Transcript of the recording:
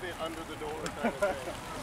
fit under the door kind of thing.